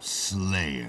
Slayer.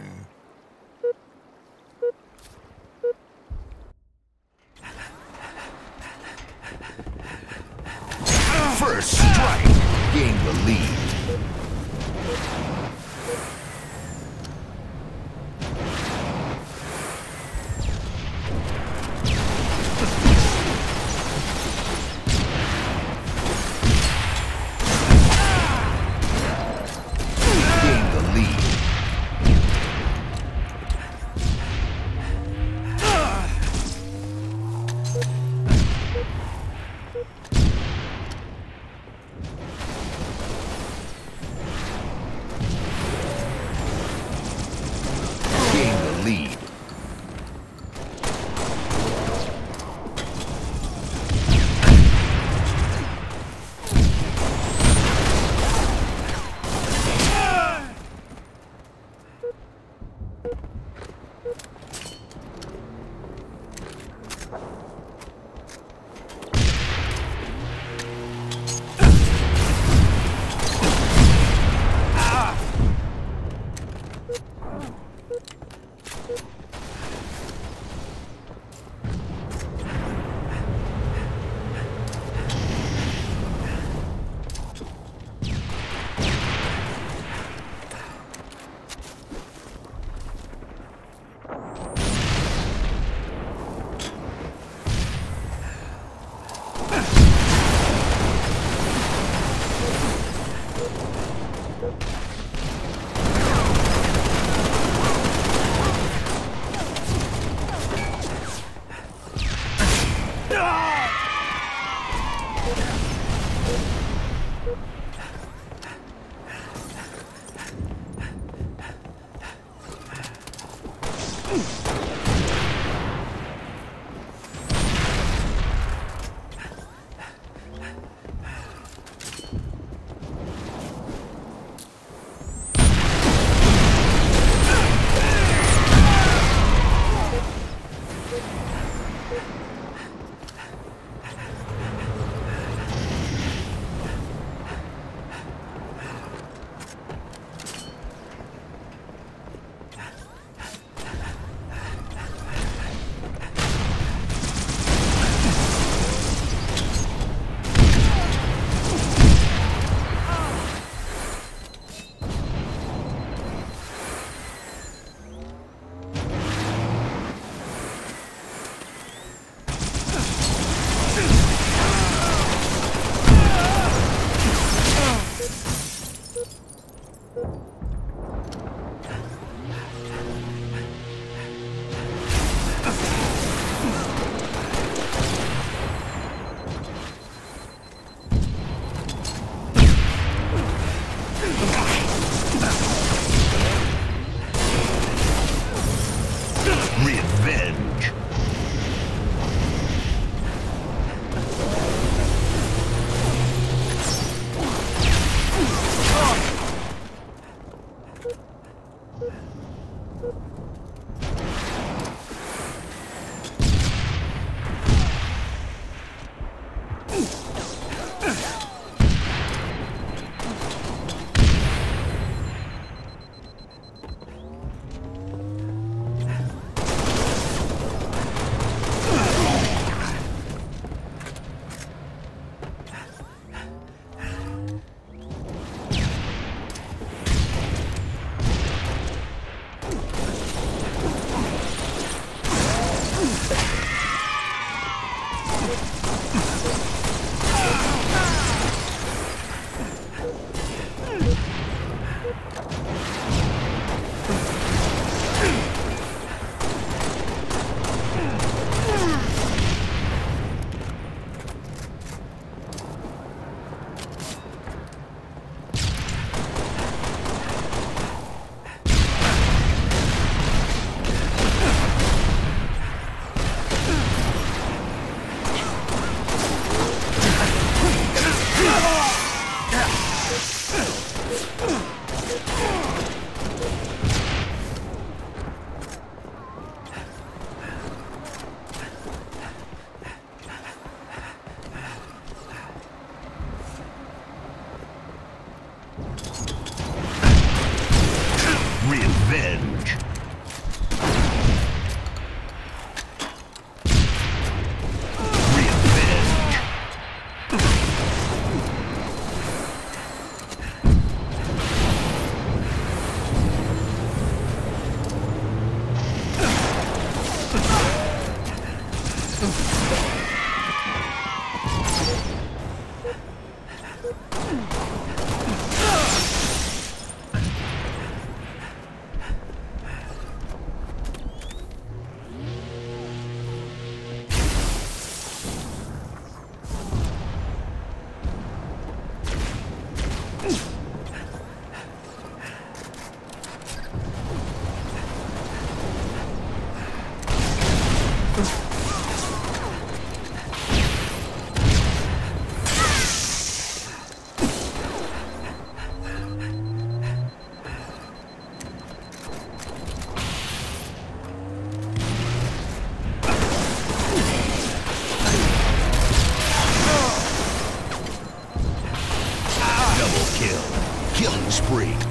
killing spree.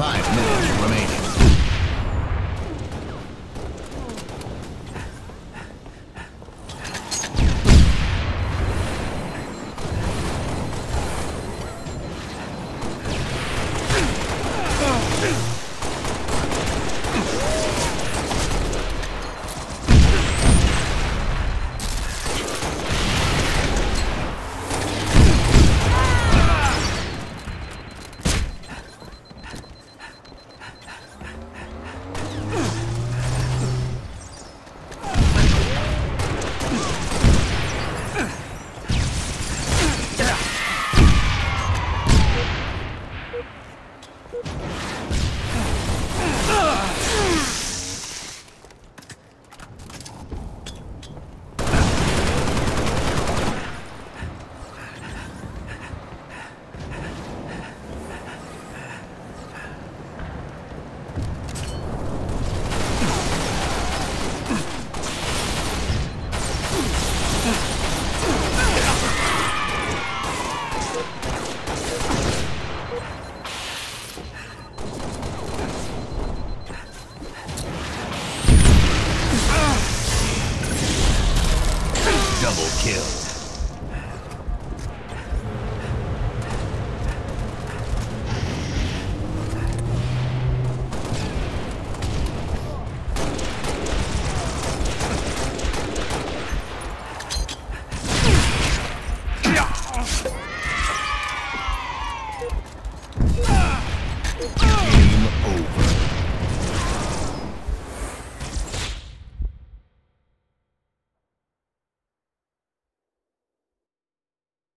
Five minutes remaining. Oh. Double kill.